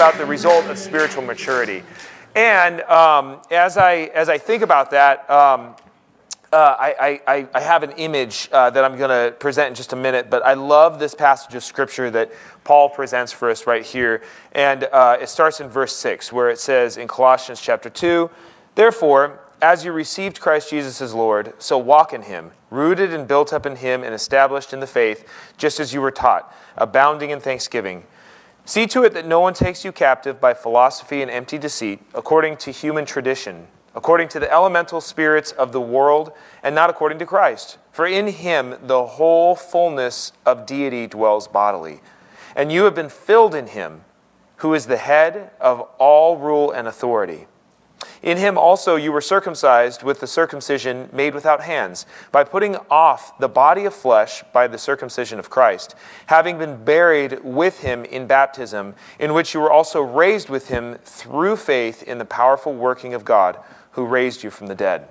about the result of spiritual maturity. And um, as, I, as I think about that, um, uh, I, I, I, have an image uh, that I'm going to present in just a minute, but I love this passage of scripture that Paul presents for us right here. And uh, it starts in verse 6, where it says in Colossians chapter 2 Therefore, as you received Christ Jesus as Lord, so walk in him, rooted and built up in him and established in the faith, just as you were taught, abounding in thanksgiving. See to it that no one takes you captive by philosophy and empty deceit, according to human tradition according to the elemental spirits of the world, and not according to Christ. For in him the whole fullness of deity dwells bodily. And you have been filled in him, who is the head of all rule and authority. In him also you were circumcised with the circumcision made without hands, by putting off the body of flesh by the circumcision of Christ, having been buried with him in baptism, in which you were also raised with him through faith in the powerful working of God who raised you from the dead.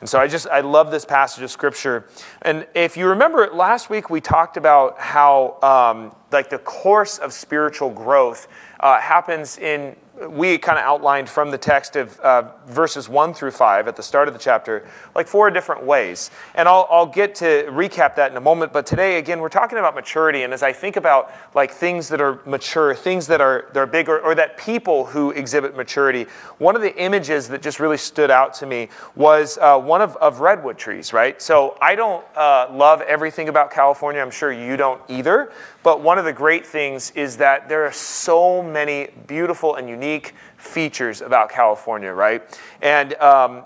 And so I just, I love this passage of scripture. And if you remember last week, we talked about how, um, like, the course of spiritual growth uh, happens in we kind of outlined from the text of uh, verses 1 through 5 at the start of the chapter, like four different ways. And I'll, I'll get to recap that in a moment. But today, again, we're talking about maturity. And as I think about like things that are mature, things that are, that are big, or, or that people who exhibit maturity, one of the images that just really stood out to me was uh, one of, of redwood trees, right? So I don't uh, love everything about California. I'm sure you don't either. But one of the great things is that there are so many beautiful and unique features about California, right? And um,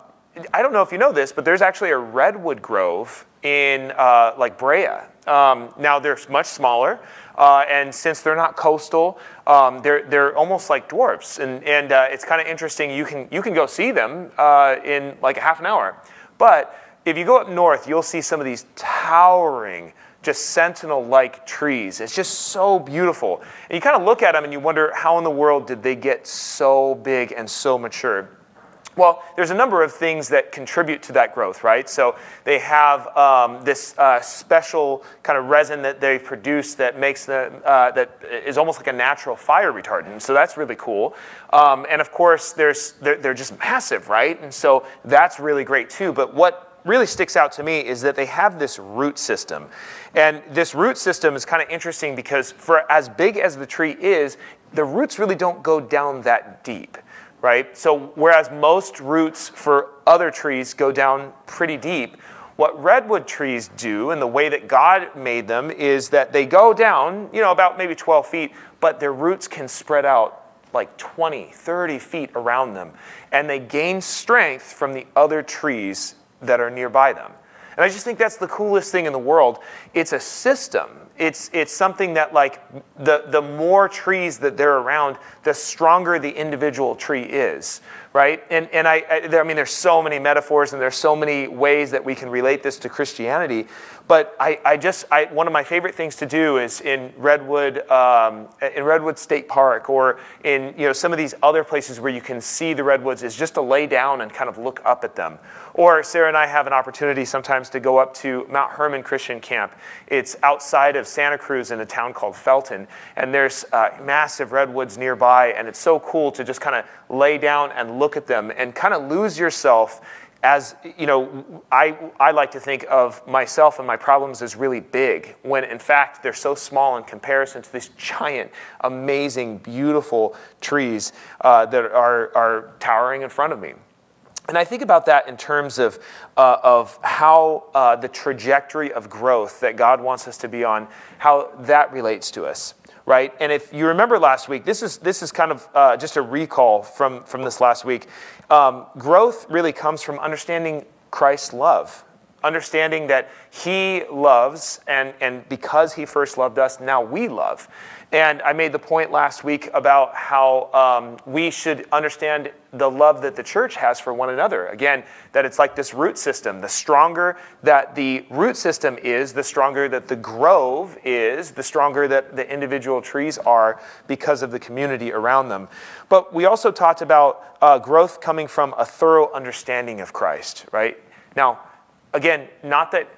I don't know if you know this, but there's actually a redwood grove in uh, like Brea. Um, now they're much smaller, uh, and since they're not coastal, um, they're they're almost like dwarfs, and and uh, it's kind of interesting. You can you can go see them uh, in like a half an hour, but if you go up north, you'll see some of these towering just sentinel like trees. It's just so beautiful. And you kind of look at them and you wonder how in the world did they get so big and so mature? Well, there's a number of things that contribute to that growth, right? So they have um, this uh, special kind of resin that they produce that makes the uh, that is almost like a natural fire retardant. So that's really cool. Um, and of course, there's they're, they're just massive, right? And so that's really great too. But what really sticks out to me is that they have this root system. And this root system is kind of interesting because for as big as the tree is, the roots really don't go down that deep, right? So whereas most roots for other trees go down pretty deep, what redwood trees do and the way that God made them is that they go down, you know, about maybe 12 feet, but their roots can spread out like 20, 30 feet around them. And they gain strength from the other trees that are nearby them. And I just think that's the coolest thing in the world. It's a system. It's, it's something that, like, the, the more trees that they're around, the stronger the individual tree is, right? And, and I, I, I mean, there's so many metaphors and there's so many ways that we can relate this to Christianity. But I, I just, I, one of my favorite things to do is in Redwood, um, in Redwood State Park or in, you know, some of these other places where you can see the redwoods is just to lay down and kind of look up at them. Or Sarah and I have an opportunity sometimes to go up to Mount Hermon Christian Camp. It's outside of Santa Cruz in a town called Felton. And there's uh, massive redwoods nearby. And it's so cool to just kind of lay down and look at them and kind of lose yourself as you know, I, I like to think of myself and my problems as really big, when in fact they're so small in comparison to these giant, amazing, beautiful trees uh, that are, are towering in front of me. And I think about that in terms of, uh, of how uh, the trajectory of growth that God wants us to be on, how that relates to us right? And if you remember last week, this is, this is kind of uh, just a recall from, from this last week. Um, growth really comes from understanding Christ's love, understanding that He loves, and, and because He first loved us, now we love. And I made the point last week about how um, we should understand the love that the church has for one another. Again, that it's like this root system. The stronger that the root system is, the stronger that the grove is, the stronger that the individual trees are because of the community around them. But we also talked about uh, growth coming from a thorough understanding of Christ, right? Now, again, not that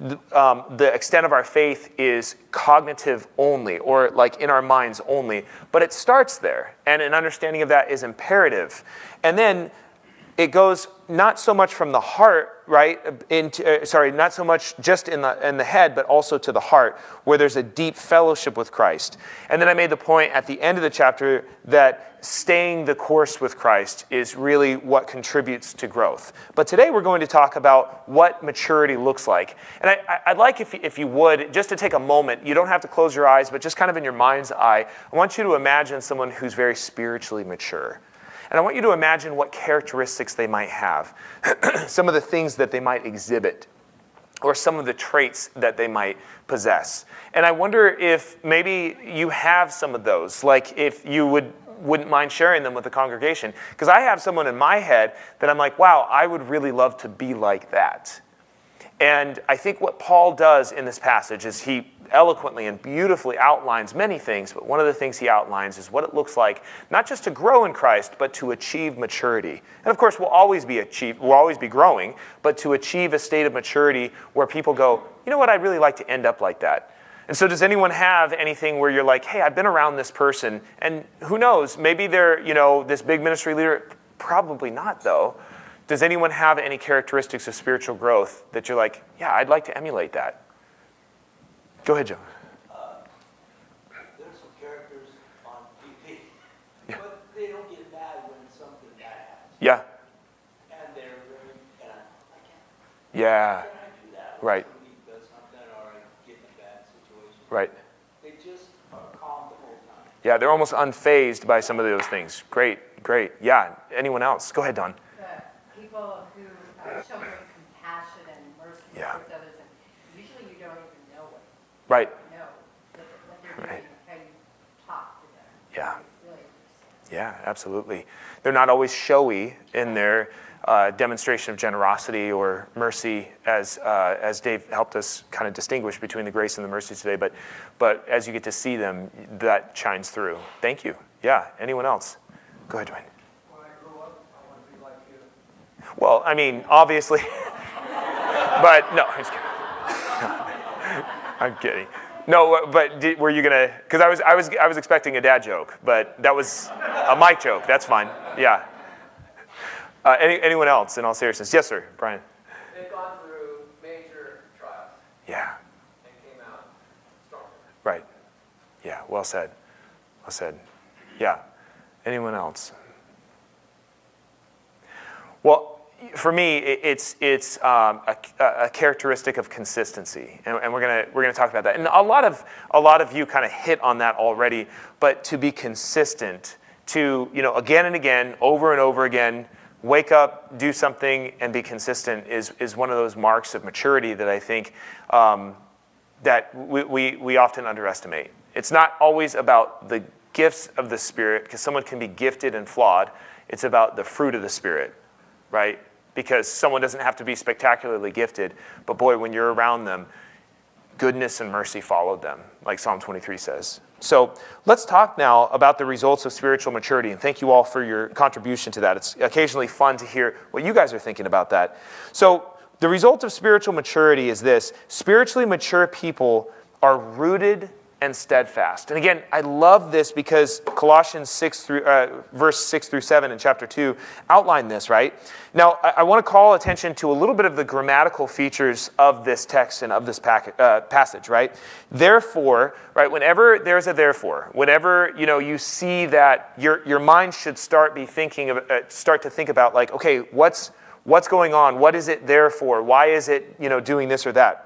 the, um, the extent of our faith is cognitive only or like in our minds only, but it starts there. And an understanding of that is imperative. And then it goes not so much from the heart, right? Into, uh, sorry, not so much just in the, in the head, but also to the heart, where there's a deep fellowship with Christ. And then I made the point at the end of the chapter that staying the course with Christ is really what contributes to growth. But today we're going to talk about what maturity looks like. And I, would like, if, if you would, just to take a moment, you don't have to close your eyes, but just kind of in your mind's eye, I want you to imagine someone who's very spiritually mature. And I want you to imagine what characteristics they might have, some of the things that they might exhibit, or some of the traits that they might possess. And I wonder if maybe you have some of those, like if you would wouldn't mind sharing them with the congregation. Because I have someone in my head that I'm like, wow, I would really love to be like that. And I think what Paul does in this passage is he eloquently and beautifully outlines many things, but one of the things he outlines is what it looks like not just to grow in Christ, but to achieve maturity. And of course, we'll always be achieve, we'll always be growing, but to achieve a state of maturity where people go, you know what, I'd really like to end up like that. And so, does anyone have anything where you're like, hey, I've been around this person, and who knows, maybe they're, you know, this big ministry leader? Probably not, though. Does anyone have any characteristics of spiritual growth that you're like, yeah, I'd like to emulate that? Go ahead, Joe. Uh, there's some characters on TV, yeah. but they don't get mad when something bad happens. Yeah. And they're very, and I, I can't. Yeah. Can I do that? Right. Does something or I get in a bad situation. Right. They just are calm the whole time. Yeah, they're almost unfazed by some of those things. Great, great. Yeah. Anyone else? Go ahead, Don. People who uh, show great compassion and mercy yeah. towards others and usually you don't even know it. Right. You know what, what they're right. Yeah. Yeah, absolutely. They're not always showy in their uh, demonstration of generosity or mercy, as uh, as Dave helped us kind of distinguish between the grace and the mercy today. But but as you get to see them, that shines through. Thank you. Yeah. Anyone else? Go ahead, Dwayne. When I grow up, I want to be like you. Well, I mean, obviously, but no, I'm just kidding. I'm kidding. No, but did, were you gonna? Because I was, I was, I was expecting a dad joke, but that was a mic joke. That's fine. Yeah. Uh, any, anyone else? In all seriousness, yes, sir, Brian. They've gone through major trials. Yeah. And came out stronger. Right. Yeah. Well said. Well said. Yeah. Anyone else? Well, for me, it's, it's um, a, a, characteristic of consistency, and, and, we're gonna we're gonna talk about that. And a lot of a lot of you kind of hit on that already. But to be consistent, to you know again and again, over and over again, wake up, do something, and be consistent is is one of those marks of maturity that I think um, that we, we we often underestimate. It's not always about the gifts of the Spirit, because someone can be gifted and flawed. It's about the fruit of the Spirit, right? Because someone doesn't have to be spectacularly gifted, but boy, when you're around them, goodness and mercy followed them, like Psalm 23 says. So let's talk now about the results of spiritual maturity, and thank you all for your contribution to that. It's occasionally fun to hear what you guys are thinking about that. So, the result of spiritual maturity is this spiritually mature people are rooted and steadfast. And again, I love this because Colossians 6 through, uh, verse 6 through 7 in chapter 2 outline this, right? Now, I, I want to call attention to a little bit of the grammatical features of this text and of this pack, uh, passage, right? Therefore, right, whenever there's a therefore, whenever, you know, you see that your, your mind should start be thinking of, uh, start to think about like, okay, what's, what's going on? What is it there for? Why is it, you know, doing this or that?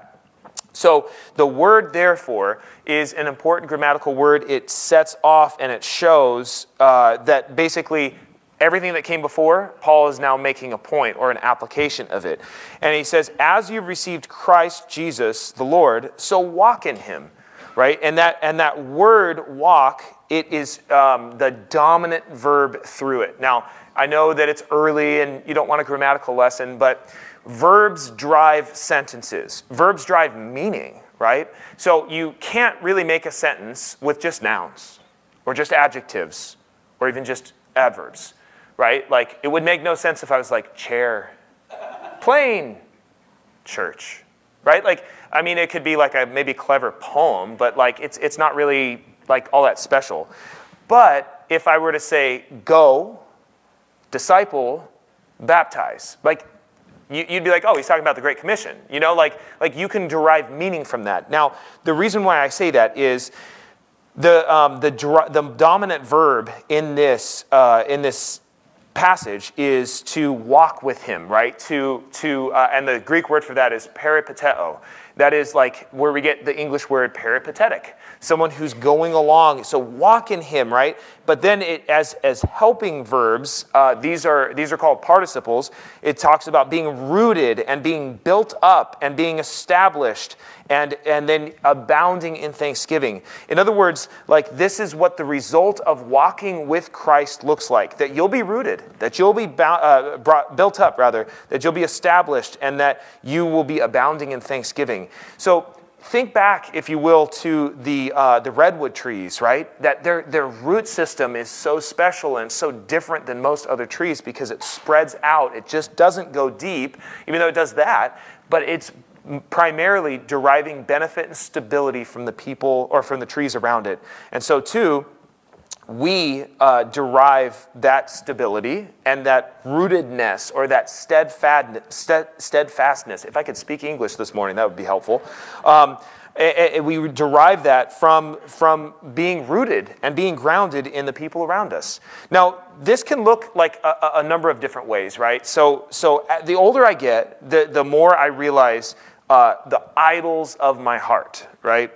So the word therefore is an important grammatical word. It sets off and it shows uh, that basically everything that came before, Paul is now making a point or an application of it. And he says, As you've received Christ Jesus, the Lord, so walk in him. Right? And that, and that word walk, it is um, the dominant verb through it. Now, I know that it's early and you don't want a grammatical lesson, but verbs drive sentences, verbs drive meaning, right? So you can't really make a sentence with just nouns or just adjectives or even just adverbs, right? Like it would make no sense if I was like chair, plane, church, right? Like, I mean, it could be like a maybe clever poem, but like it's, it's not really like all that special. But if I were to say, go, disciple, baptize, like you, would be like, oh, he's talking about the Great Commission. You know, like, like you can derive meaning from that. Now, the reason why I say that is the, um, the, the dominant verb in this, uh, in this passage is to walk with him, right? To, to, uh, and the Greek word for that is peripateo. That is like where we get the English word peripatetic, someone who's going along. So walk in him, right? But then it, as, as helping verbs, uh, these, are, these are called participles. It talks about being rooted and being built up and being established and, and then abounding in thanksgiving. In other words, like this is what the result of walking with Christ looks like that you'll be rooted, that you'll be uh, brought, built up, rather, that you'll be established, and that you will be abounding in thanksgiving. So, think back, if you will, to the, uh, the redwood trees, right? That their, their root system is so special and so different than most other trees because it spreads out. It just doesn't go deep, even though it does that, but it's primarily deriving benefit and stability from the people or from the trees around it. And so, too, we uh, derive that stability and that rootedness or that steadfastness. If I could speak English this morning, that would be helpful. Um, and we derive that from, from being rooted and being grounded in the people around us. Now, this can look like a, a number of different ways, right? So, so the older I get, the, the more I realize uh, the idols of my heart, right?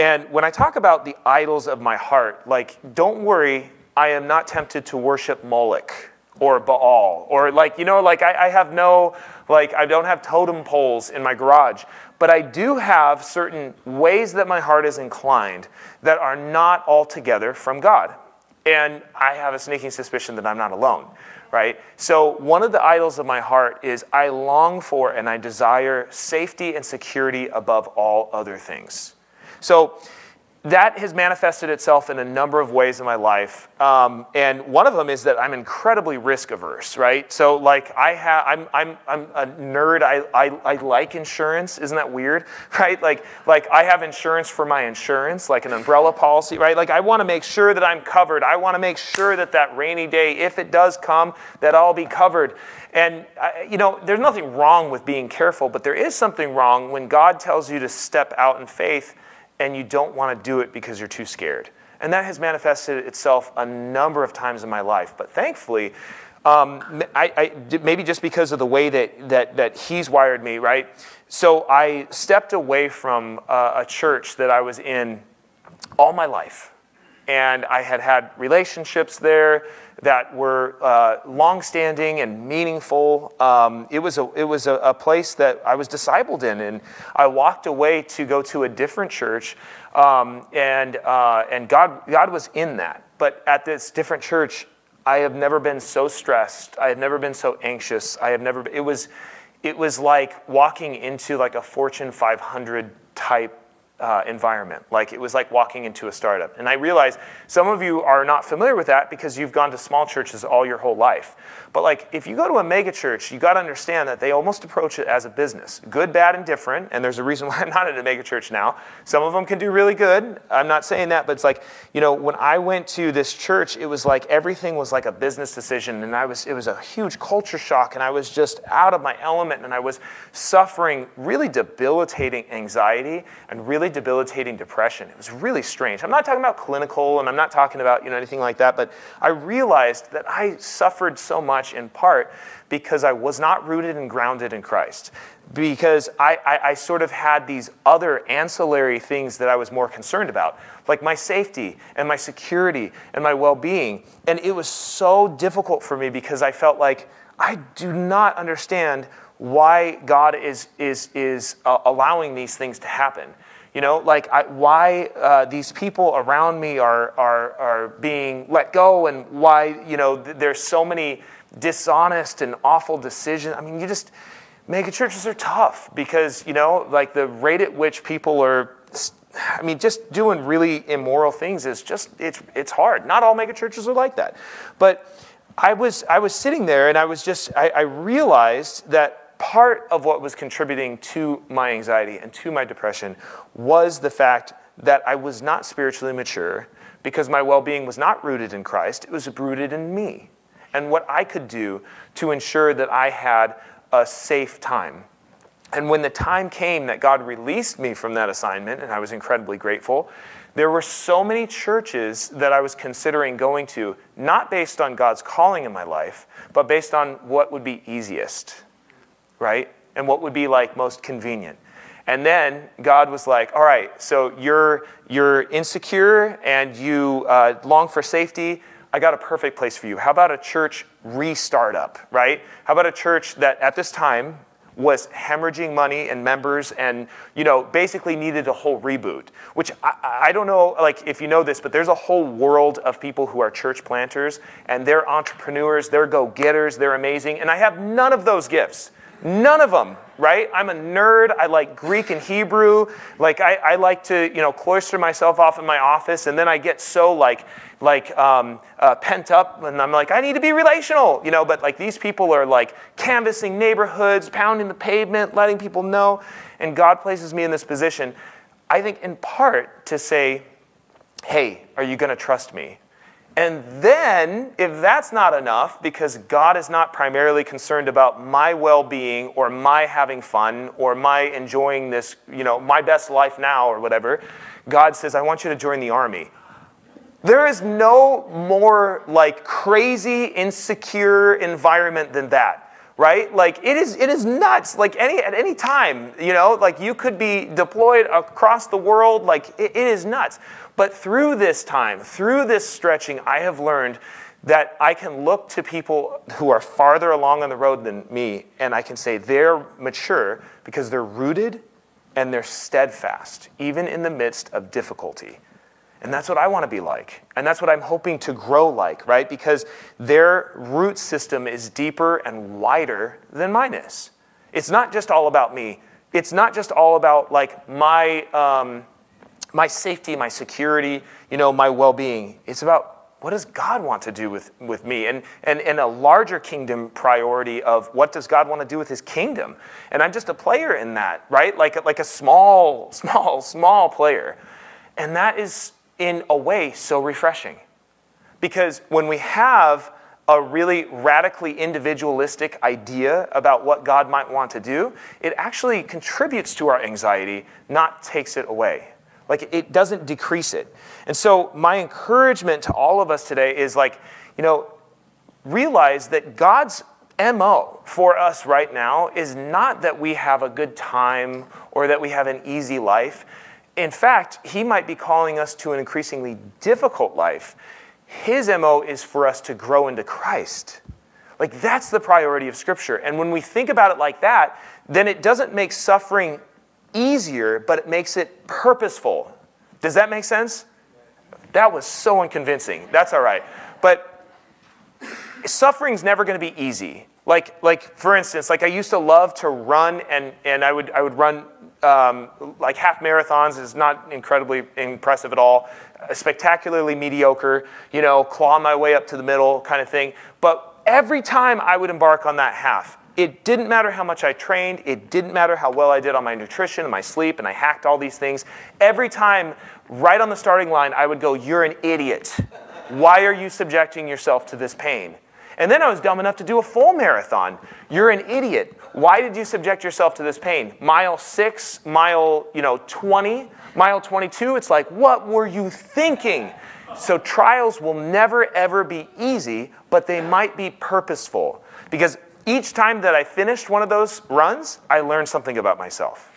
And when I talk about the idols of my heart, like, don't worry, I am not tempted to worship Moloch or Baal or like, you know, like I, I have no, like, I don't have totem poles in my garage, but I do have certain ways that my heart is inclined that are not altogether from God. And I have a sneaking suspicion that I'm not alone right? So, one of the idols of my heart is I long for and I desire safety and security above all other things. So, that has manifested itself in a number of ways in my life. Um, and one of them is that I'm incredibly risk averse, right? So, like, I have, I'm, I'm, I'm a nerd. I, I, I like insurance. Isn't that weird, right? Like, like, I have insurance for my insurance, like an umbrella policy, right? Like, I want to make sure that I'm covered. I want to make sure that that rainy day, if it does come, that I'll be covered. And, you know, there's nothing wrong with being careful, but there is something wrong when God tells you to step out in faith and you don't want to do it because you're too scared. And that has manifested itself a number of times in my life. But thankfully, um, I, I, maybe just because of the way that, that, that he's wired me, right? So I stepped away from uh, a church that I was in all my life. And I had had relationships there that were uh, longstanding and meaningful. Um, it was, a, it was a, a, place that I was discipled in, and I walked away to go to a different church, um, and, uh, and God, God was in that. But at this different church, I have never been so stressed. I have never been so anxious. I have never. It was, it was like walking into like a Fortune 500 type uh, environment. Like it was like walking into a startup. And I realize some of you are not familiar with that because you've gone to small churches all your whole life. But like if you go to a mega church, you got to understand that they almost approach it as a business, good, bad, and different. And there's a reason why I'm not in a mega church now. Some of them can do really good. I'm not saying that, but it's like you know when I went to this church, it was like everything was like a business decision, and I was it was a huge culture shock, and I was just out of my element, and I was suffering really debilitating anxiety and really debilitating depression. It was really strange. I'm not talking about clinical, and I'm not talking about you know anything like that, but I realized that I suffered so much much in part because I was not rooted and grounded in Christ. Because I, I, I, sort of had these other ancillary things that I was more concerned about, like my safety and my security and my well being. And it was so difficult for me because I felt like I do not understand why God is, is, is uh, allowing these things to happen. You know, like I, why uh, these people around me are, are, are being let go and why, you know, th- there's so many dishonest and awful decisions. I mean, you just, mega churches are tough because, you know, like the rate at which people are, I mean, just doing really immoral things is just, it's, it's hard. Not all mega churches are like that. But I was, I was sitting there and I was just, I, I realized that part of what was contributing to my anxiety and to my depression was the fact that I was not spiritually mature because my well being was not rooted in Christ, it was rooted in me and what I could do to ensure that I had a safe time. And when the time came that God released me from that assignment, and I was incredibly grateful, there were so many churches that I was considering going to, not based on God's calling in my life, but based on what would be easiest, right? And what would be like most convenient. And then God was like, all right, so you're, you're insecure and you uh, long for safety. I got a perfect place for you. How about a church restart up, right? How about a church that at this time was hemorrhaging money and members and you know basically needed a whole reboot which I, I, don't know like if you know this but there's a whole world of people who are church planters and they're entrepreneurs they're go-getters they're amazing and i have none of those gifts None of them, right? I'm a nerd. I like Greek and Hebrew. Like I, I like to, you know, cloister myself off in my office, and then I get so like, like um, uh, pent up, and I'm like, I need to be relational, you know. But like these people are like canvassing neighborhoods, pounding the pavement, letting people know, and God places me in this position. I think in part to say, hey, are you going to trust me? And then, if that's not enough, because God is not primarily concerned about my well being or my having fun or my enjoying this, you know, my best life now or whatever, God says, I want you to join the army. There is no more like crazy, insecure environment than that right? Like it is it is nuts. Like any at any time you know like you could be deployed across the world. Like it, it is nuts but through this time, through this stretching, I have learned that I can look to people who are farther along on the road than me, and I can say they're mature because they're rooted and they're steadfast, even in the midst of difficulty. And that's what I want to be like. And that's what I'm hoping to grow like, right? Because their root system is deeper and wider than mine is. It's not just all about me. It's not just all about like my um, my safety, my security, you know, my well being. It's about what does God want to do with, with me? And, and, and a larger kingdom priority of what does God want to do with his kingdom? And I'm just a player in that, right? Like, like a small, small, small player. And that is, in a way, so refreshing. Because when we have a really radically individualistic idea about what God might want to do, it actually contributes to our anxiety, not takes it away. Like it doesn't decrease it. And so my encouragement to all of us today is like, you know, realize that God's MO for us right now is not that we have a good time or that we have an easy life. In fact, He might be calling us to an increasingly difficult life. His MO is for us to grow into Christ. Like, that's the priority of Scripture. And when we think about it like that, then it doesn't make suffering easier, but it makes it purposeful. Does that make sense? That was so unconvincing. That's all right. But suffering's never going to be easy. Like, like for instance, like I used to love to run, and, and I, would, I would run um, like half marathons is not incredibly impressive at all. Spectacularly mediocre, you know, claw my way up to the middle kind of thing. But every time I would embark on that half, it didn't matter how much I trained, it didn't matter how well I did on my nutrition and my sleep, and I hacked all these things. Every time, right on the starting line, I would go, You're an idiot. Why are you subjecting yourself to this pain? And then I was dumb enough to do a full marathon. You're an idiot. Why did you subject yourself to this pain? Mile six, mile, you know, 20, mile 22, it's like, what were you thinking? So trials will never ever be easy, but they might be purposeful. Because each time that I finished one of those runs, I learned something about myself.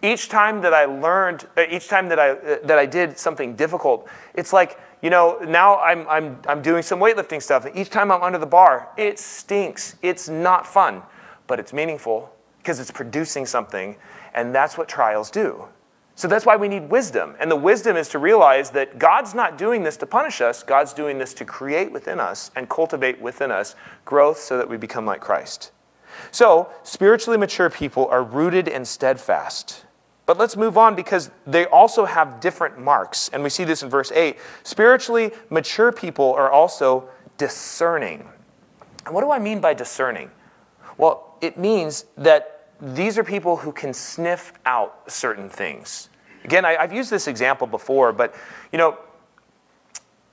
Each time that I learned, uh, each time that I, uh, that I did something difficult, it's like, you know, now I'm, I'm, I'm doing some weightlifting stuff. Each time I'm under the bar, it stinks. It's not fun, but it's meaningful because it's producing something. And that's what trials do. So that's why we need wisdom. And the wisdom is to realize that God's not doing this to punish us, God's doing this to create within us and cultivate within us growth so that we become like Christ. So, spiritually mature people are rooted and steadfast. But let's move on because they also have different marks. And we see this in verse 8. Spiritually mature people are also discerning. And what do I mean by discerning? Well, it means that these are people who can sniff out certain things. Again, I, have used this example before, but you know,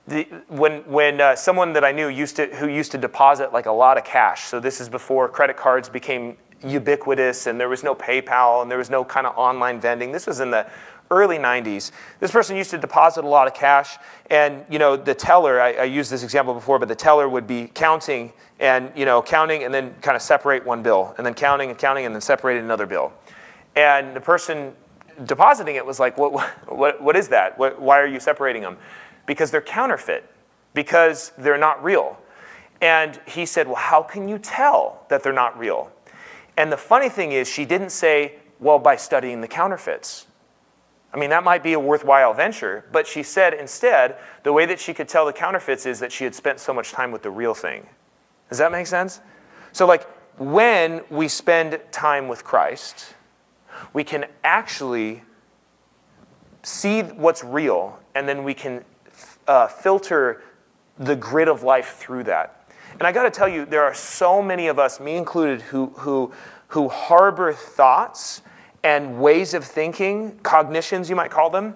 the, when, when uh, someone that I knew used to, who used to deposit like a lot of cash, so this is before credit cards became ubiquitous and there was no PayPal and there was no kind of online vending. This was in the early 90s. This person used to deposit a lot of cash, and you know the teller. I, I used this example before, but the teller would be counting and you know counting and then kind of separate one bill, and then counting and counting and then separating another bill, and the person depositing it was like, "What? What? What is that? What, why are you separating them?" Because they're counterfeit, because they're not real. And he said, Well, how can you tell that they're not real? And the funny thing is, she didn't say, Well, by studying the counterfeits. I mean, that might be a worthwhile venture, but she said instead, the way that she could tell the counterfeits is that she had spent so much time with the real thing. Does that make sense? So, like, when we spend time with Christ, we can actually see what's real, and then we can uh, filter the grid of life through that. And I got to tell you, there are so many of us, me included, who, who, who harbor thoughts and ways of thinking, cognitions you might call them,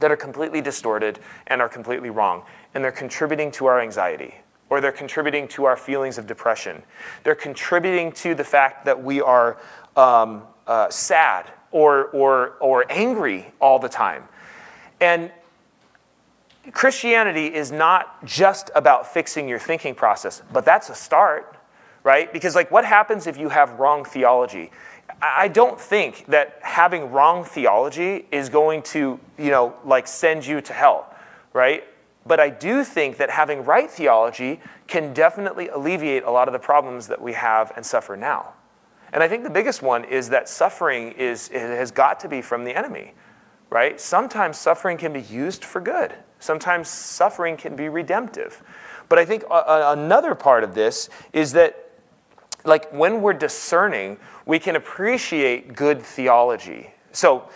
that are completely distorted and are completely wrong. And they're contributing to our anxiety, or they're contributing to our feelings of depression. They're contributing to the fact that we are um, uh, sad or, or, or angry all the time. And Christianity is not just about fixing your thinking process, but that's a start, right? Because, like, what happens if you have wrong theology? I don't think that having wrong theology is going to, you know, like send you to hell, right? But I do think that having right theology can definitely alleviate a lot of the problems that we have and suffer now. And I think the biggest one is that suffering is, has got to be from the enemy, right? Sometimes suffering can be used for good. Sometimes suffering can be redemptive. But I think another part of this is that like when we're discerning, we can appreciate good theology. So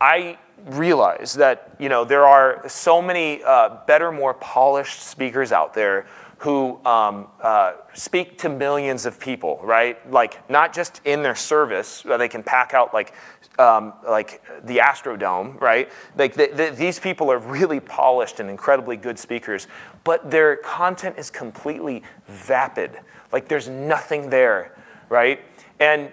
I realize that you know there are so many uh, better, more polished speakers out there who um, uh, speak to millions of people, right? Like not just in their service, they can pack out like um, like the Astrodome, right? Like the, the, these people are really polished and incredibly good speakers, but their content is completely vapid. Like there's nothing there, right? And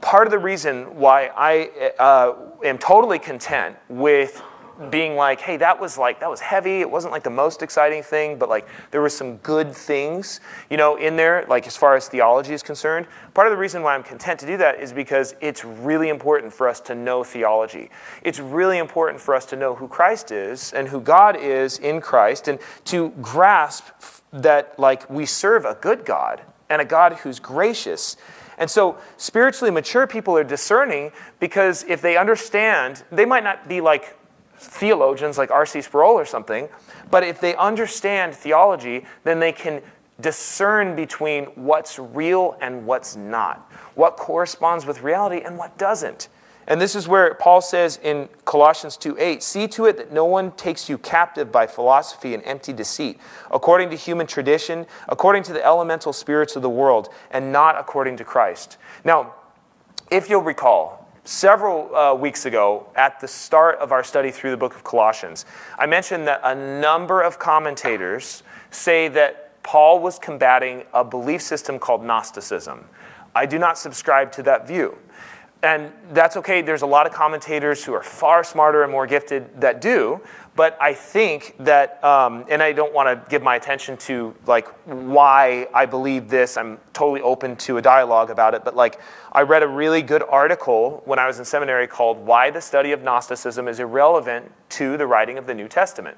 part of the reason why I uh, am totally content with being like, hey, that was like, that was heavy. It wasn't like the most exciting thing, but like there were some good things, you know, in there, like as far as theology is concerned. Part of the reason why I'm content to do that is because it's really important for us to know theology. It's really important for us to know who Christ is and who God is in Christ and to grasp that like we serve a good God and a God who's gracious. And so spiritually mature people are discerning because if they understand, they might not be like theologians like R.C. Sproul or something, but if they understand theology, then they can discern between what's real and what's not, what corresponds with reality and what doesn't. And this is where Paul says in Colossians 2:8, "See to it that no one takes you captive by philosophy and empty deceit, according to human tradition, according to the elemental spirits of the world, and not according to Christ." Now, if you'll recall, several uh, weeks ago at the start of our study through the book of Colossians, I mentioned that a number of commentators say that Paul was combating a belief system called Gnosticism. I do not subscribe to that view. And that's okay. There's a lot of commentators who are far smarter and more gifted that do. But I think that, um, and I don't want to give my attention to like why I believe this. I'm totally open to a dialogue about it. But like, I read a really good article when I was in seminary called "Why the Study of Gnosticism is Irrelevant to the Writing of the New Testament."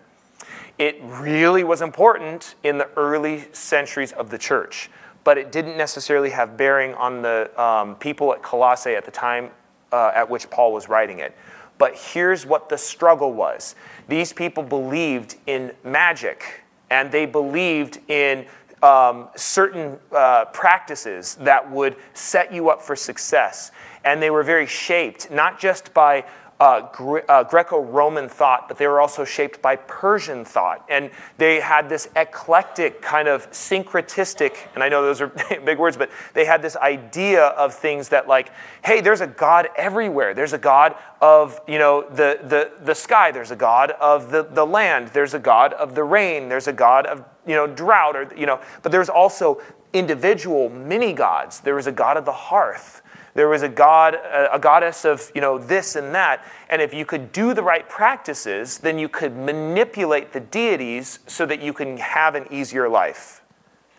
It really was important in the early centuries of the church but it didn't necessarily have bearing on the um, people at Colossae at the time uh, at which Paul was writing it. But here's what the struggle was these people believed in magic, and they believed in um, certain uh, practices that would set you up for success. And they were very shaped, not just by uh, Gre- uh, Greco-Roman thought, but they were also shaped by Persian thought, and they had this eclectic kind of syncretistic. And I know those are big words, but they had this idea of things that like, hey, there's a God everywhere. There's a God of you know the the the sky. There's a God of the the land. There's a God of the rain. There's a God of you know drought or you know. But there's also individual mini gods. There was a God of the hearth. There was a god, a goddess of you know this and that, and if you could do the right practices, then you could manipulate the deities so that you can have an easier life.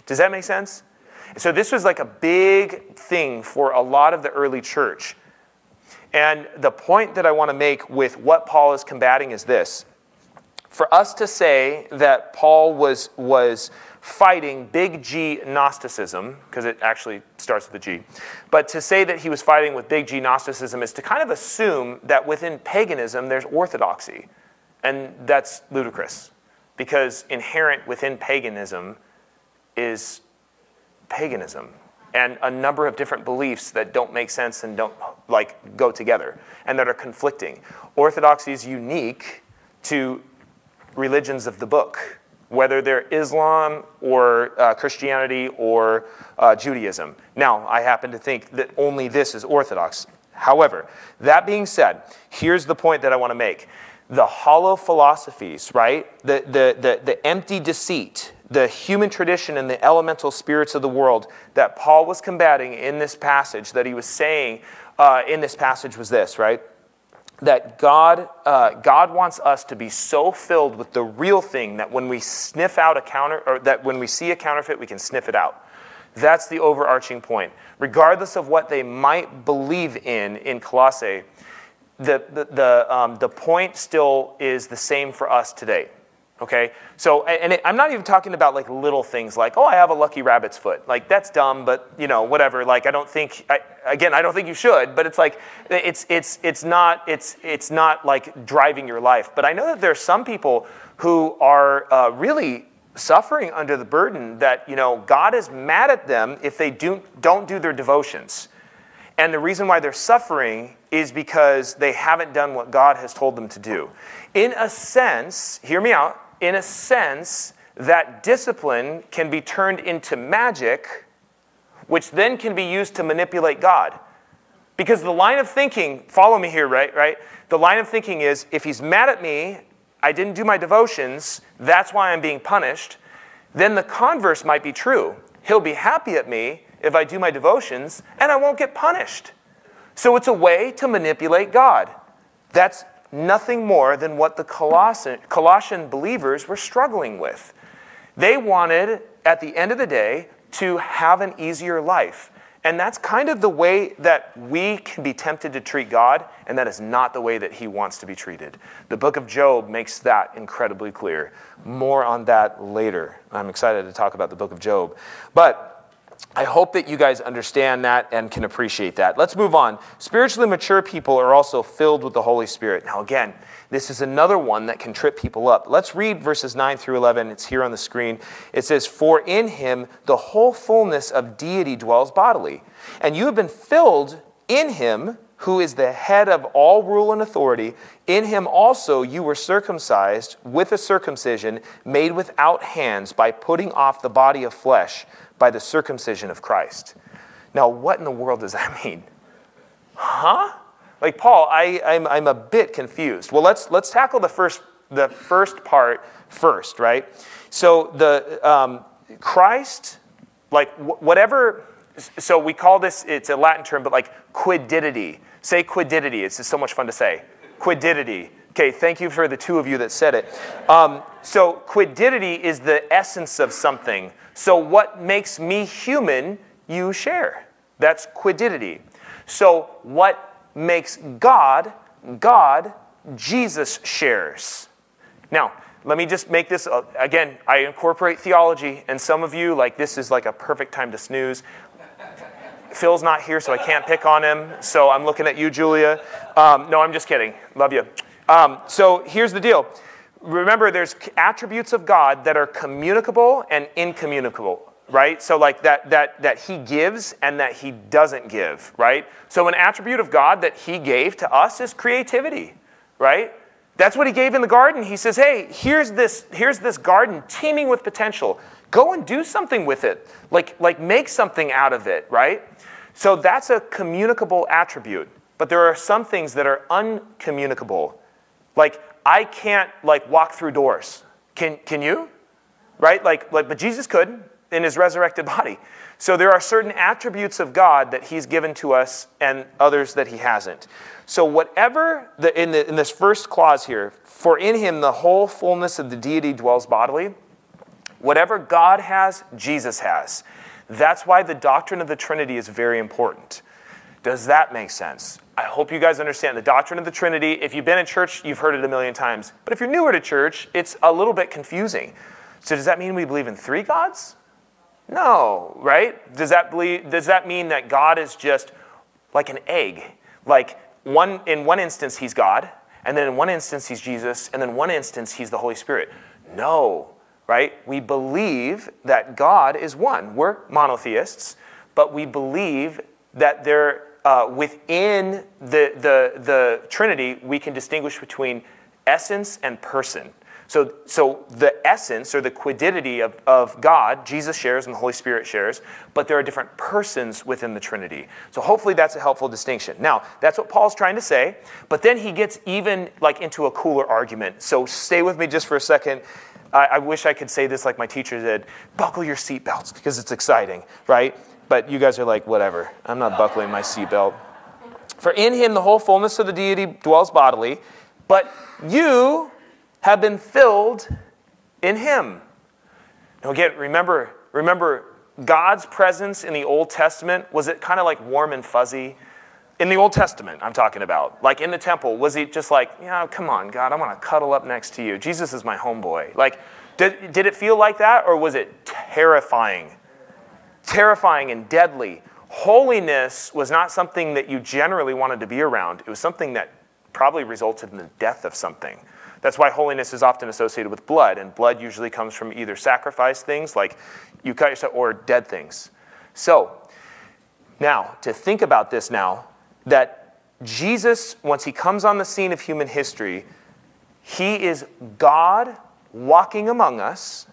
Does that make sense? So this was like a big thing for a lot of the early church. And the point that I want to make with what Paul is combating is this. For us to say that Paul was was fighting big G Gnosticism, because it actually starts with a G, but to say that he was fighting with big G Gnosticism is to kind of assume that within paganism there's orthodoxy. And that's ludicrous, because inherent within paganism is paganism and a number of different beliefs that don't make sense and don't like go together and that are conflicting. Orthodoxy is unique to religions of the book whether they're Islam or uh, Christianity or uh, Judaism. Now, I happen to think that only this is Orthodox. However, that being said, here's the point that I want to make. The hollow philosophies, right? The, the, the, the empty deceit, the human tradition and the elemental spirits of the world that Paul was combating in this passage, that he was saying uh, in this passage was this, right? That God, uh, God wants us to be so filled with the real thing that when we sniff out a counter, or that when we see a counterfeit, we can sniff it out. That's the overarching point. Regardless of what they might believe in in Colossae, the, the, the, um, the point still is the same for us today. Okay? So, and it, I'm not even talking about like little things like, oh, I have a lucky rabbit's foot. Like, that's dumb, but you know, whatever. Like, I don't think, I, again, I don't think you should, but it's like, it's, it's, it's, not, it's, it's not like driving your life. But I know that there are some people who are uh, really suffering under the burden that, you know, God is mad at them if they do, don't do their devotions. And the reason why they're suffering is because they haven't done what God has told them to do. In a sense, hear me out, in a sense, that discipline can be turned into magic, which then can be used to manipulate God. Because the line of thinking, follow me here, right? Right? The line of thinking is if he's mad at me, I didn't do my devotions, that's why I'm being punished. Then the converse might be true. He'll be happy at me if I do my devotions, and I won't get punished. So it's a way to manipulate God. That's nothing more than what the Colossian, believers were struggling with. They wanted, at the end of the day, to have an easier life. And that's kind of the way that we can be tempted to treat God, and that is not the way that He wants to be treated. The book of Job makes that incredibly clear. More on that later. I'm excited to talk about the book of Job. But I hope that you guys understand that and can appreciate that. Let's move on. Spiritually mature people are also filled with the Holy Spirit. Now, again, this is another one that can trip people up. Let's read verses 9 through 11. It's here on the screen. It says, For in him the whole fullness of deity dwells bodily, and you have been filled in him who is the head of all rule and authority. In him also you were circumcised with a circumcision made without hands by putting off the body of flesh by the circumcision of Christ. Now, what in the world does that mean? Huh? Like Paul, I, I'm, I'm a bit confused. Well, let's, let's tackle the first, the first part first, right? So the um, Christ, like whatever, so we call this, it's a Latin term, but like quiddity. Say quiddity. It's just so much fun to say. Quiddity. Okay, thank you for the two of you that said it. Um, so quiddity is the essence of something. So, what makes me human, you share. That's quiddity. So, what makes God, God, Jesus shares. Now, let me just make this uh, again. I incorporate theology, and some of you, like, this is like a perfect time to snooze. Phil's not here, so I can't pick on him. So I'm looking at you, Julia. Um, no, I'm just kidding. Love you. Um, so here's the deal remember, there's attributes of God that are communicable and incommunicable. right? So like that that that he gives and that he doesn't give, right? So an attribute of God that he gave to us is creativity, right? That's what he gave in the garden. He says, "Hey, here's this here's this garden teeming with potential. Go and do something with it. Like like make something out of it, right?" So that's a communicable attribute. But there are some things that are uncommunicable. Like I can't like walk through doors. Can can you? Right? Like like but Jesus could in his resurrected body. So there are certain attributes of God that he's given to us and others that he hasn't. So whatever the in, the, in this first clause here, for in him the whole fullness of the deity dwells bodily, whatever God has, Jesus has. That's why the doctrine of the Trinity is very important. Does that make sense? I hope you guys understand the doctrine of the Trinity. If you've been in church, you've heard it a million times. But if you're newer to church, it's a little bit confusing. So does that mean we believe in three gods? No, right? Does that believe does that mean that God is just like an egg? Like one in one instance he's God, and then in one instance he's Jesus, and then one instance he's the Holy Spirit. No, right? We believe that God is one. We're monotheists, but we believe that there uh, within the, the, the Trinity, we can distinguish between essence and person. So, so the essence or the quiddity of, of God, Jesus shares and the Holy Spirit shares, but there are different persons within the Trinity. So hopefully that's a helpful distinction. Now, that's what Paul's trying to say, but then he gets even like into a cooler argument. So stay with me just for a second. I, I wish I could say this like my teacher did buckle your seatbelts because it's exciting, right? But you guys are like, whatever. I'm not buckling my seatbelt. For in him the whole fullness of the deity dwells bodily, but you have been filled in him. Now again, remember, remember God's presence in the Old Testament, was it kind of like warm and fuzzy? In the Old Testament, I'm talking about. Like in the temple, was he just like, yeah, come on, God, I want to cuddle up next to you. Jesus is my homeboy. Like, did, did it feel like that, or was it terrifying? Terrifying and deadly. Holiness was not something that you generally wanted to be around. It was something that probably resulted in the death of something. That's why holiness is often associated with blood, and blood usually comes from either sacrifice things, like you cut yourself, or dead things. So, now, to think about this now, that Jesus, once he comes on the scene of human history, he is God walking among us,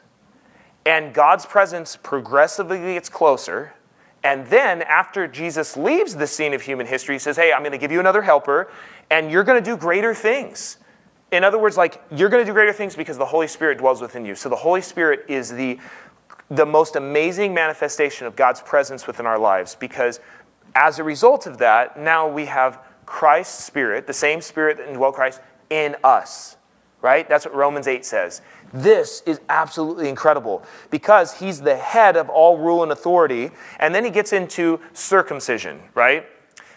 and God's presence progressively gets closer. And then, after Jesus leaves the scene of human history, he says, Hey, I'm going to give you another helper, and you're going to do greater things. In other words, like, you're going to do greater things because the Holy Spirit dwells within you. So, the Holy Spirit is the, the most amazing manifestation of God's presence within our lives because as a result of that, now we have Christ's Spirit, the same Spirit that indwelt Christ, in us. Right? That's what Romans 8 says. This is absolutely incredible because he's the head of all rule and authority. And then he gets into circumcision, right?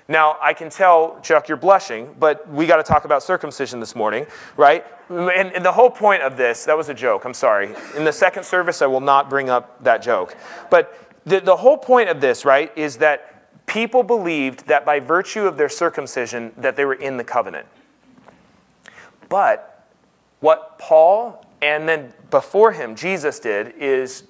Now, I can tell, Chuck, you're blushing, but we got to talk about circumcision this morning, right? And, and, the whole point of this, that was a joke, I'm sorry. In the second service, I will not bring up that joke. But the, the whole point of this, right, is that people believed that by virtue of their circumcision, that they were in the covenant. But what Paul and then before him, Jesus did, is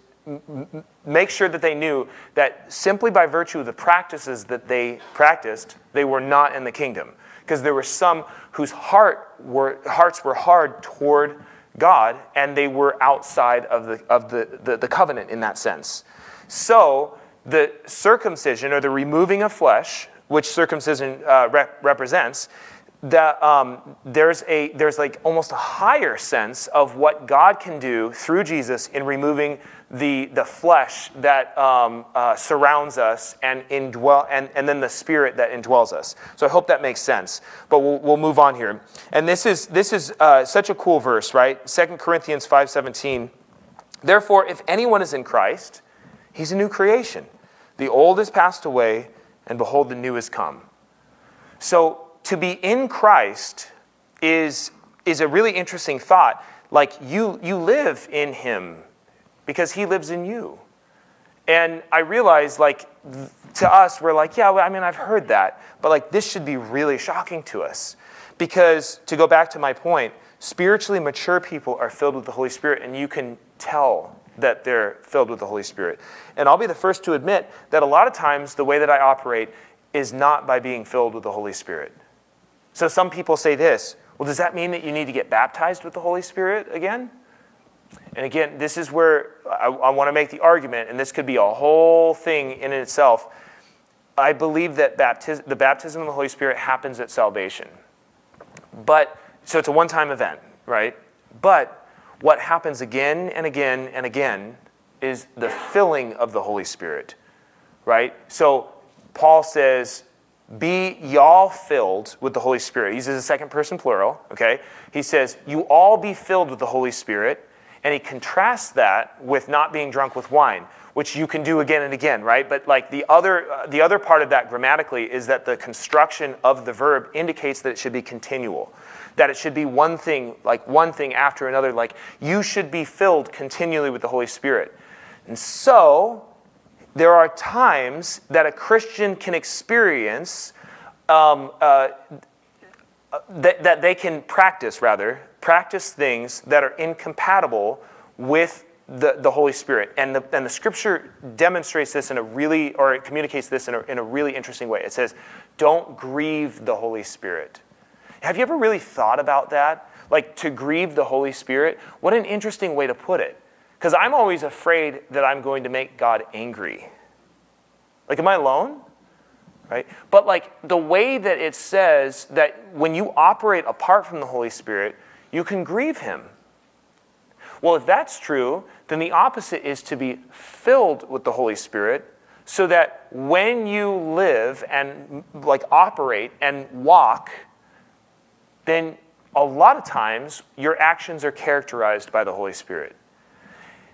make sure that they knew that simply by virtue of the practices that they practiced, they were not in the kingdom. Because there were some whose heart were, hearts were hard toward God and they were outside of, the, of the, the, the covenant in that sense. So the circumcision or the removing of flesh, which circumcision uh, rep- represents, that um, there's a there's like almost a higher sense of what God can do through Jesus in removing the the flesh that um, uh, surrounds us and indwell and, and then the spirit that indwells us. So I hope that makes sense. But we'll, we'll move on here. And this is this is uh, such a cool verse, right? Second Corinthians five seventeen. Therefore, if anyone is in Christ, he's a new creation. The old has passed away, and behold, the new has come. So to be in Christ is, is a really interesting thought. Like you, you live in Him because He lives in you. And I realize, like, to us, we're like, yeah, well, I mean, I've heard that. But, like, this should be really shocking to us. Because, to go back to my point, spiritually mature people are filled with the Holy Spirit, and you can tell that they're filled with the Holy Spirit. And I'll be the first to admit that a lot of times the way that I operate is not by being filled with the Holy Spirit. So some people say this well, does that mean that you need to get baptized with the Holy Spirit again? And again, this is where I, I want to make the argument, and this could be a whole thing in itself. I believe that baptis- the baptism of the Holy Spirit happens at salvation. But, so it's a one time event, right? But what happens again and again and again is the filling of the Holy Spirit, right? So Paul says, be y'all filled with the Holy Spirit. He uses a second person plural, okay? He says, you all be filled with the Holy Spirit. And he contrasts that with not being drunk with wine, which you can do again and again, right? But like the other, uh, the other part of that grammatically is that the construction of the verb indicates that it should be continual, that it should be one thing, like one thing after another, like you should be filled continually with the Holy Spirit. And so, there are times that a Christian can experience um, uh, that, that they can practice, rather, practice things that are incompatible with the, the Holy Spirit. And the, and the scripture demonstrates this in a really, or it communicates this in a, in a really interesting way. It says, don't grieve the Holy Spirit. Have you ever really thought about that? Like to grieve the Holy Spirit? What an interesting way to put it. Because I'm always afraid that I'm going to make God angry. Like, am I alone? Right? But, like, the way that it says that when you operate apart from the Holy Spirit, you can grieve Him. Well, if that's true, then the opposite is to be filled with the Holy Spirit so that when you live and like operate and walk, then a lot of times your actions are characterized by the Holy Spirit.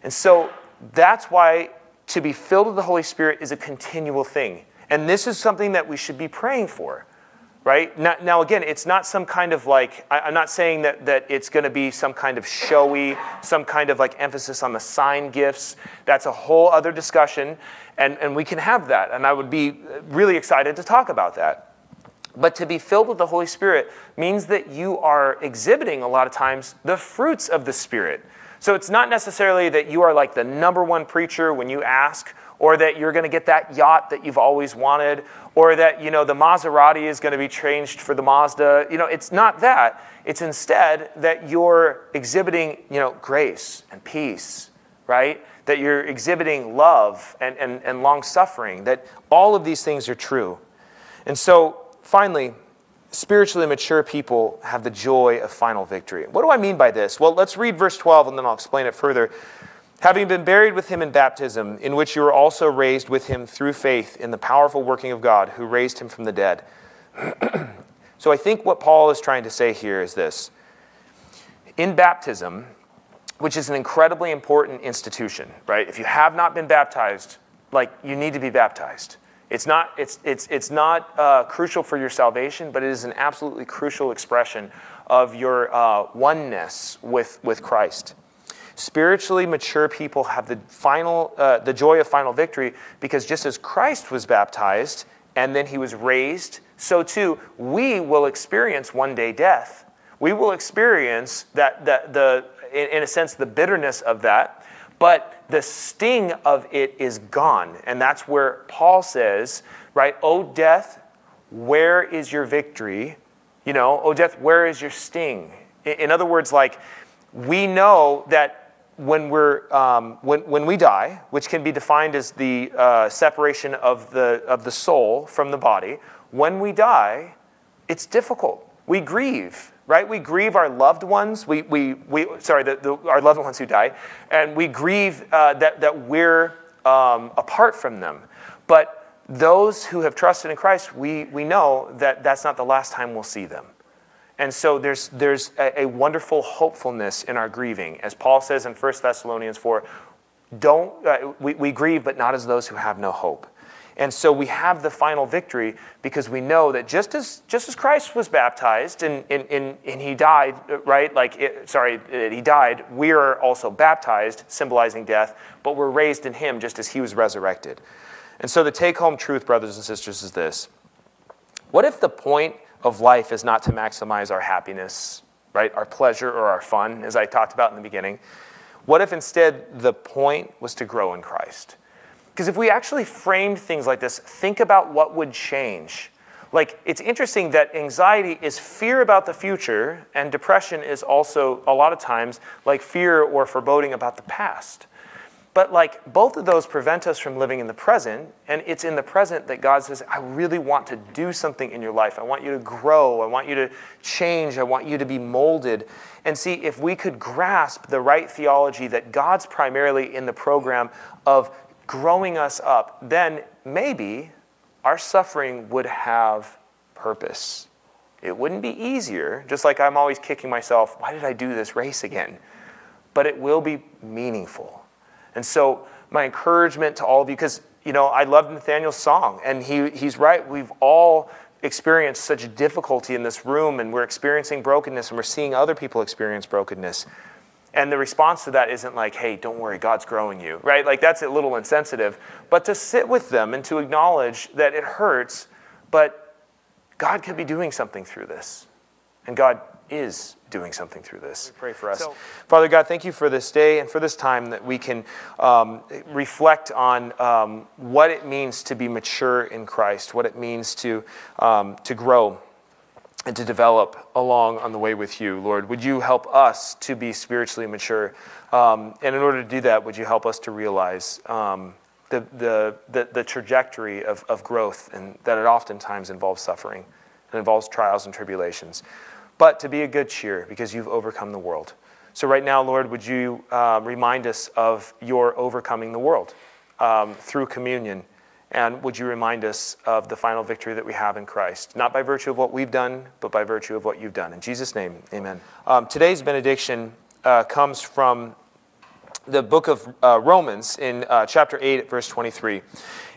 And so that's why to be filled with the Holy Spirit is a continual thing. And this is something that we should be praying for, right? Now, now again, it's not some kind of like, I, I'm not saying that, that it's going to be some kind of showy, some kind of like emphasis on the sign gifts. That's a whole other discussion, and, and we can have that. And I would be really excited to talk about that. But to be filled with the Holy Spirit means that you are exhibiting a lot of times the fruits of the Spirit. So it's not necessarily that you are like the number one preacher when you ask, or that you're going to get that yacht that you've always wanted, or that you know the Maserati is going to be changed for the Mazda. You know, it's not that. It's instead that you're exhibiting, you know, grace and peace, right? That you're exhibiting love and, and, and long suffering, that all of these things are true. And so finally, spiritually mature people have the joy of final victory. What do I mean by this? Well, let's read verse 12 and then I'll explain it further. Having been buried with him in baptism, in which you were also raised with him through faith in the powerful working of God who raised him from the dead. so I think what Paul is trying to say here is this In baptism, which is an incredibly important institution, right? If you have not been baptized, like you need to be baptized. It's not, it's, it's, it's not uh, crucial for your salvation, but it is an absolutely crucial expression of your uh, oneness with, with Christ. Spiritually mature people have the, final, uh, the joy of final victory because just as Christ was baptized and then he was raised, so too we will experience one day death. We will experience that, that the, in, in a sense, the bitterness of that but the sting of it is gone. And that's where Paul says, right, O death, where is your victory? You know, O death, where is your sting? In other words, like, we know that when, we're, um, when, when we die, which can be defined as the uh, separation of the, of the soul from the body, when we die, it's difficult. We grieve right? We grieve our loved ones. We, we, we sorry, the, the, our loved ones who die, and we grieve uh, that, that we're um, apart from them. But those who have trusted in Christ, we, we know that that's not the last time we'll see them. And so there's, there's a, a wonderful hopefulness in our grieving. As Paul says in 1 Thessalonians 4, don't, uh, we, we grieve, but not as those who have no hope. And so we have the final victory because we know that just as, just as Christ was baptized and, and, and, and he died, right? Like, it, sorry, he died, we are also baptized, symbolizing death, but we're raised in him just as he was resurrected. And so the take home truth, brothers and sisters, is this What if the point of life is not to maximize our happiness, right? Our pleasure or our fun, as I talked about in the beginning? What if instead the point was to grow in Christ? Because if we actually framed things like this, think about what would change. Like, it's interesting that anxiety is fear about the future, and depression is also, a lot of times, like fear or foreboding about the past. But, like, both of those prevent us from living in the present, and it's in the present that God says, I really want to do something in your life. I want you to grow. I want you to change. I want you to be molded. And see, if we could grasp the right theology that God's primarily in the program of growing us up, then maybe our suffering would have purpose. It wouldn't be easier, just like I'm always kicking myself, why did I do this race again? But it will be meaningful. And so, my encouragement to all of you, because, you know, I love Nathaniel's song, and he, he's right. We've all experienced such difficulty in this room, and we're experiencing brokenness, and we're seeing other people experience brokenness. And the response to that isn't like, hey, don't worry, God's growing you, right? Like that's a little insensitive. But to sit with them and to acknowledge that it hurts, but God could be doing something through this. And God is doing something through this. pray for us. So, Father God, thank you for this day and for this time that we can um, reflect on um, what it means to be mature in Christ, what it means to, um, to grow and to develop along on the way with you, Lord. Would you help us to be spiritually mature? Um, and in order to do that, would you help us to realize um, the, the, the, the, trajectory of, of growth and that it oftentimes involves suffering, it involves trials and tribulations. But to be a good cheer because you've overcome the world. So, right now, Lord, would you uh, remind us of your overcoming the world um, through communion? And would you remind us of the final victory that we have in Christ, not by virtue of what we've done, but by virtue of what you've done. In Jesus' name, amen. Um, today's benediction uh, comes from the book of uh, Romans in uh, chapter 8, verse 23.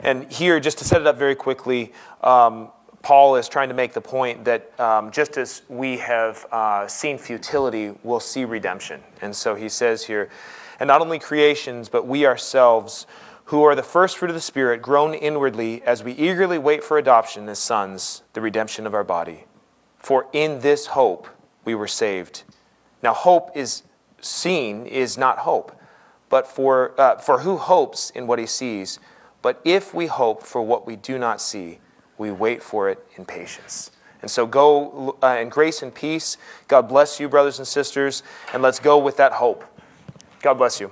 And here, just to set it up very quickly, um, Paul is trying to make the point that um, just as we have uh, seen futility, we'll see redemption. And so he says here, and not only creations, but we ourselves who are the first fruit of the Spirit, groan inwardly as we eagerly wait for adoption as sons, the redemption of our body. For in this hope we were saved. Now, hope is seen is not hope, but for, uh, for who hopes in what he sees? But if we hope for what we do not see, we wait for it in patience. And so go uh, in grace and peace. God bless you, brothers and sisters, and let's go with that hope. God bless you.